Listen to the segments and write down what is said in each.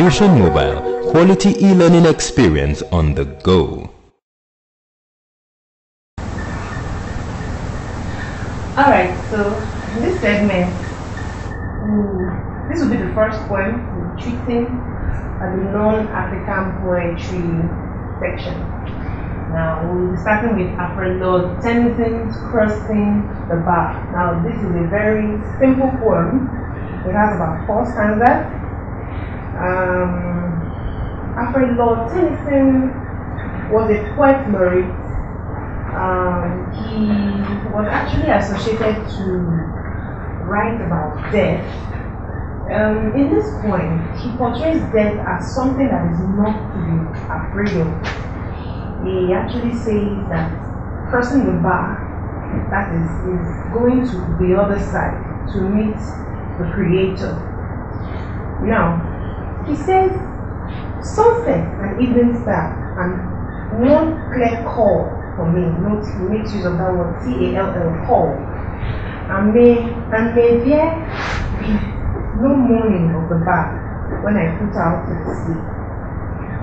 Fusion Mobile, quality e-learning experience on the go. Alright, so in this segment, mm, this will be the first poem treating at the non-African poetry section. Now we'll be starting with Alfred Lord Tennyson's Crossing the Bar. Now this is a very simple poem. It has about four stanzas. Um, Alfred Lord Tennyson was a poet laureate. Um, he was actually associated to write about death. Um, in this poem, he portrays death as something that is not to be afraid of he actually says that crossing the bar, that is, is going to the other side to meet the Creator. Now, he says, sunset and evening star, and one clear call for me. Note he makes use of that word C A L L call. And may and may there be no morning of the bar when I put out to sea.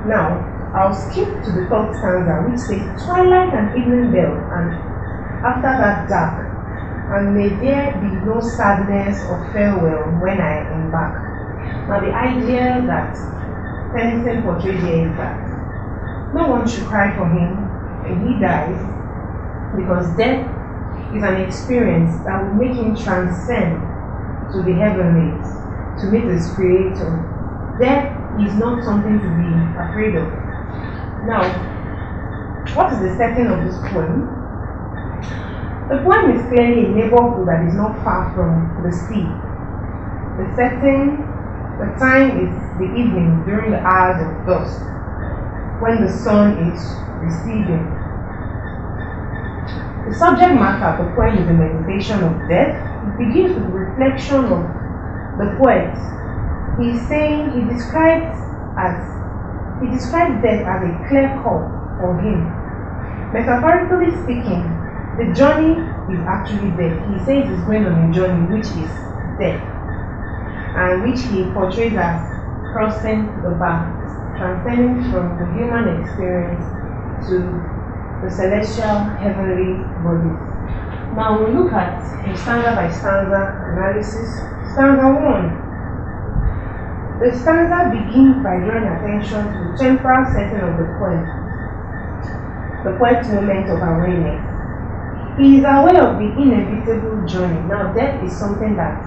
Now, I'll skip to the third stanza, which says, Twilight and evening bell, and after that dark, and may there be no sadness or farewell when I embark. Now, the idea that Tennyson portrays here is that no one should cry for him when he dies, because death is an experience that will make him transcend to the heavenlies, to meet his creator. Death is not something to be afraid of. Now, what is the setting of this poem? The poem is clearly a neighborhood that is not far from the sea. The setting, the time is the evening during the hours of dusk, when the sun is receding. The subject matter of the poem is a meditation of death. It begins with the reflection of the poet. He's saying, he describes as he describes death as a clear call for him. Metaphorically speaking, the journey is actually death. He says he's going on a journey which is death, and which he portrays as crossing the bar, transcending from the human experience to the celestial heavenly bodies. Now we look at a stanza by stanza analysis. Stanza 1 the stanza begins by drawing attention to the temporal setting of the poem, the poet's moment of awareness. He is aware of the inevitable journey. Now, death is something that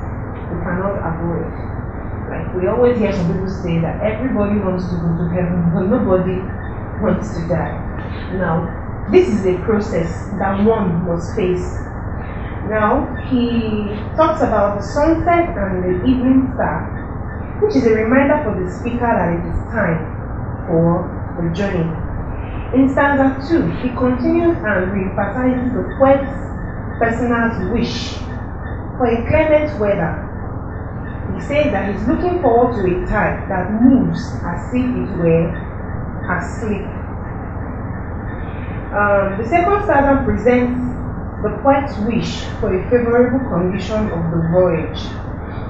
we cannot avoid. Like we always hear some people say that everybody wants to go to heaven, but nobody wants to die. Now, this is a process that one must face. Now, he talks about the sunset and the evening star which is a reminder for the speaker that it is time for the journey. In stanza 2, he continues and reemphasizes the poet's personal wish for a clement weather. Says that he's looking forward to a time that moves as if it were asleep. Um, the second stanza presents the poet's wish for a favorable condition of the voyage.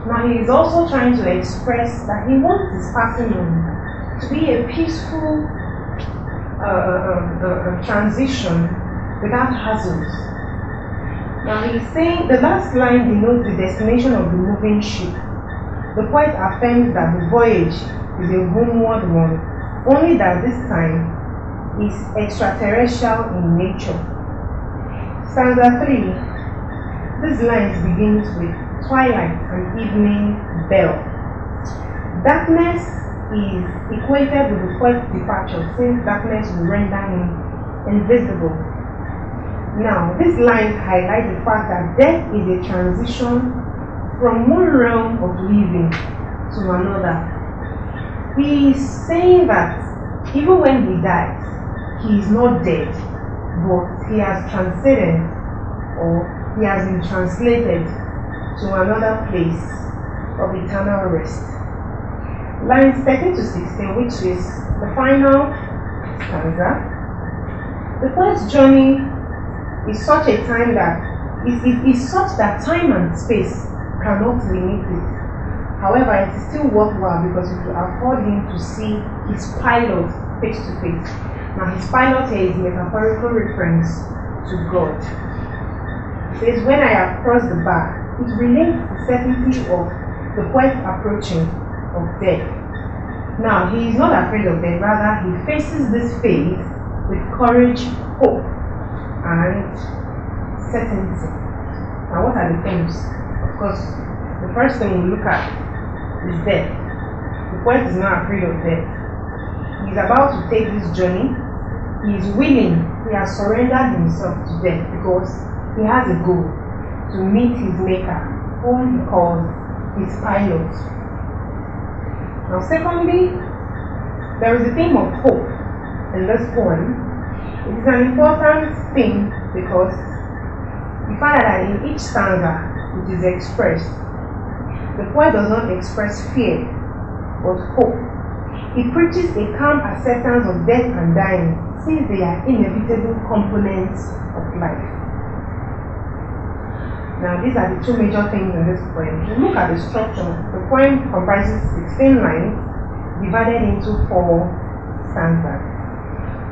Now he is also trying to express that he wants his passing to be a peaceful uh, uh, uh, uh, transition without hazards. Now he's saying the last line denotes the destination of the moving ship. The poet affirms that the voyage is a homeward one, only that this time is extraterrestrial in nature. Stanza 3. This line begins with twilight and evening bell. Darkness is equated with the poet's departure since darkness will render him invisible. Now, this line highlights the fact that death is a transition from one realm of living to another. He is saying that even when he dies, he is not dead, but he has transcended or he has been translated to another place of eternal rest. Lines 13 to 16, which is the final stanza. The first journey is such a time that is, is, is such that time and space cannot limit it. However, it is still worthwhile because it will afford him to see his pilot face to face. Now, his pilot here is metaphorical reference to God. It says, When I have crossed the bar, it relates the certainty of the poet approaching of death. Now, he is not afraid of death, rather, he faces this phase with courage, hope, and certainty. Now, what are the things? Of course, the first thing we look at is death. The poet is not afraid of death. He is about to take this journey. He is willing, he has surrendered himself to death because he has a goal to meet his maker, whom he calls his pilot. Now, secondly, there is a theme of hope in this poem. It is an important theme because we find that in each stanza it is expressed the poet does not express fear, but hope. He preaches a calm acceptance of death and dying, since they are inevitable components of life. Now, these are the two major things in this poem. If you look at the structure, the poem comprises 16 lines divided into four stanzas.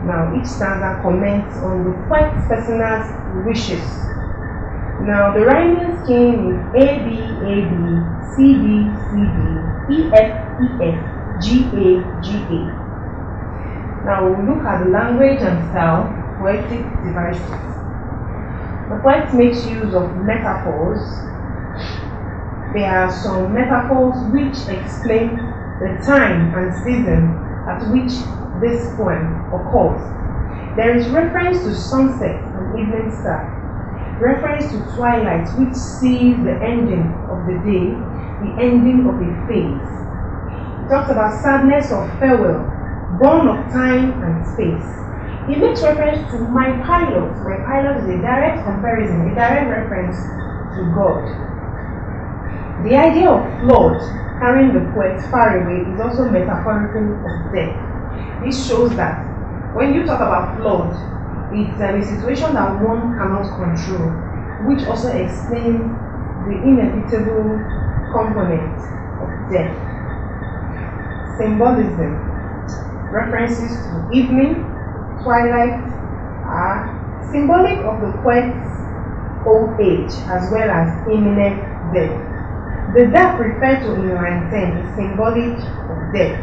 Now, each stanza comments on the poet's personal wishes now the rhyming scheme is A B A B C D C D E F E F G A G A. Now we'll look at the language and style poetic devices. The poet makes use of metaphors. There are some metaphors which explain the time and season at which this poem occurs. There is reference to sunset and evening star reference to twilight, which sees the ending of the day, the ending of a phase. It talks about sadness of farewell, born of time and space. He makes reference to my pilot. My pilot is a direct comparison, a direct reference to God. The idea of flood carrying the poet far away is also metaphorical of death. This shows that when you talk about flood, it's um, a situation that one cannot control, which also explains the inevitable component of death. Symbolism. References to evening, twilight are symbolic of the poet's old age as well as imminent death. The dark referred to in line 10 is symbolic of death.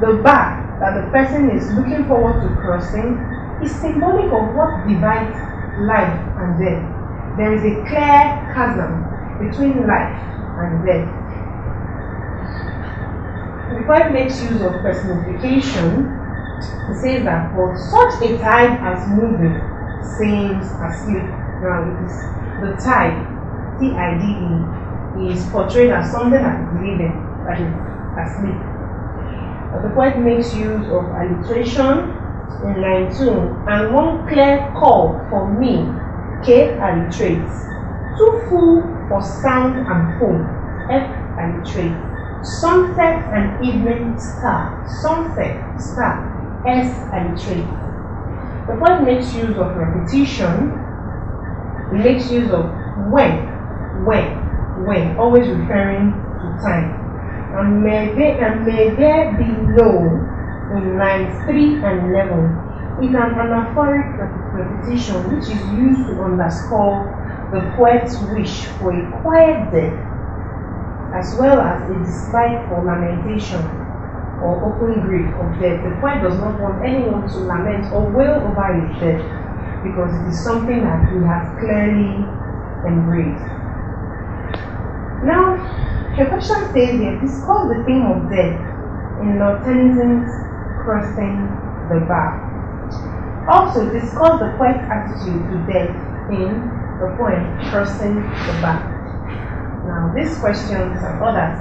The bar that the person is looking forward to crossing is symbolic of what divides life and death. There is a clear chasm between life and death. The poet makes use of personification. He says that for such a tide as moving seems asleep. Now it is the tide, T-I-D-E, is portrayed as something that is living, that is asleep. But the poet makes use of alliteration in line 2 and one clear call for me, K alliterates. Too full for sound and form, F alliterates. Sunset and evening star, sunset, star, S alliterates. The poet makes use of repetition. Makes use of when, when, when, always referring to time. And may, they, and may there be no in lines 3 and 11 is an anaphoric repetition which is used to underscore the poet's wish for a quiet death as well as a despiteful lamentation or open grief of death. The poet does not want anyone to lament or wail over his death because it is something that he has clearly embraced. Now, the question says here, discuss the theme of death in Lord Crossing the bar. Also, discuss the poet's attitude to death in the poem Crossing the Bar. Now, these questions and others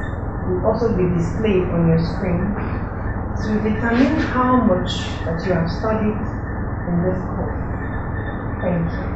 will also be displayed on your screen to determine how much that you have studied in this course. Thank you.